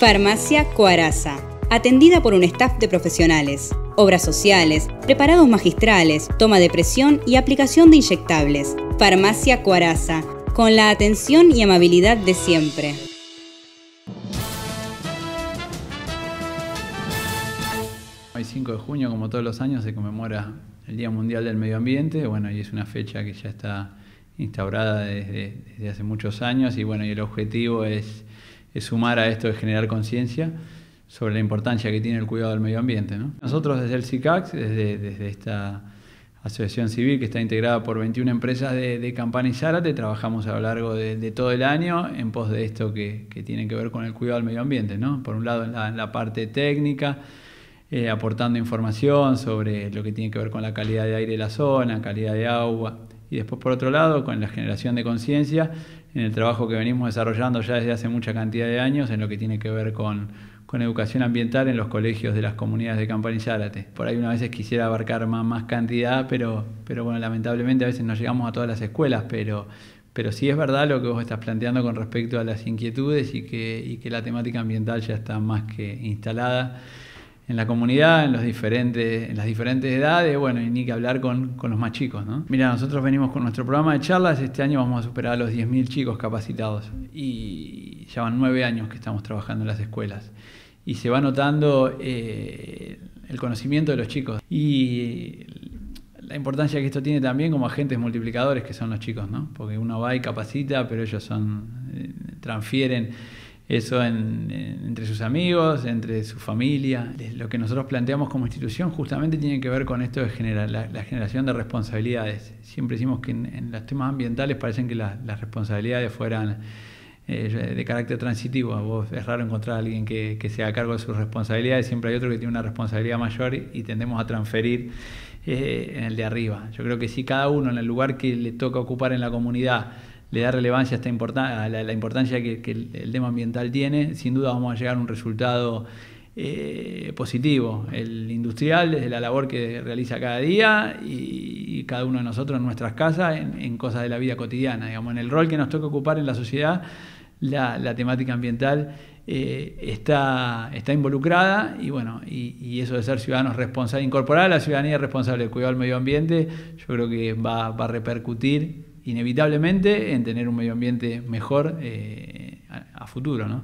Farmacia Coaraza. Atendida por un staff de profesionales. Obras sociales, preparados magistrales, toma de presión y aplicación de inyectables. Farmacia Coaraza. Con la atención y amabilidad de siempre. Hoy 5 de junio, como todos los años, se conmemora el Día Mundial del Medio Ambiente. Bueno, y es una fecha que ya está instaurada desde, desde hace muchos años y bueno, y el objetivo es es sumar a esto de generar conciencia sobre la importancia que tiene el cuidado del medio ambiente. Nosotros desde el CICAX, desde, desde, esta asociación civil que está integrada por 21 empresas de, de Campana y Zárate, trabajamos a lo largo de, todo el año en pos de esto que, que, tiene que ver con el cuidado del medio ambiente. ¿no? Por un lado en la, parte técnica, eh, aportando información sobre lo que tiene que ver con la calidad de aire de la zona, calidad de agua, y después por otro lado con la generación de conciencia en el trabajo que venimos desarrollando ya desde hace mucha cantidad de años en lo que tiene que ver con, con educación ambiental en los colegios de las comunidades de Campana. Por ahí una veces quisiera abarcar más, más cantidad, pero, pero bueno, lamentablemente a veces no llegamos a todas las escuelas, pero, pero sí es verdad lo que vos estás planteando con respecto a las inquietudes y que, y que la temática ambiental ya está más que instalada en la comunidad, en, los diferentes, en las diferentes edades, bueno, y ni que hablar con, los más chicos. ¿no? Mira, nosotros venimos con nuestro programa de charlas, este año vamos a superar a los 10.000 chicos capacitados y ya van nueve años que estamos trabajando en las escuelas y se va notando eh, el conocimiento de los chicos y la importancia que esto tiene también como agentes multiplicadores que son los chicos, ¿no? porque uno va y capacita, pero ellos son, eh, transfieren eso entre sus amigos, entre su familia. Lo que nosotros planteamos como institución justamente tiene que ver con esto de generar, la, generación de responsabilidades. Siempre decimos que en, los temas ambientales parecen que las responsabilidades fueran eh, de carácter transitivo. Es raro encontrar a alguien que, que se haga cargo de sus responsabilidades, siempre hay otro que tiene una responsabilidad mayor y tendemos a transferir eh, en el de arriba. Yo creo que si cada uno en el lugar que le toca ocupar en la comunidad le da relevancia a, esta a la, importancia que, el, tema ambiental tiene, sin duda vamos a llegar a un resultado eh, positivo. El industrial, desde la labor que realiza cada día y, cada uno de nosotros en nuestras casas, en, cosas de la vida cotidiana, digamos, en el rol que nos toca ocupar en la sociedad, la, temática ambiental eh, está, está involucrada y bueno, y, eso de ser ciudadanos responsables, incorporar a la ciudadanía responsable del cuidado del medio ambiente, yo creo que va, va a repercutir inevitablemente en tener un medio ambiente mejor eh, a, a futuro. ¿no?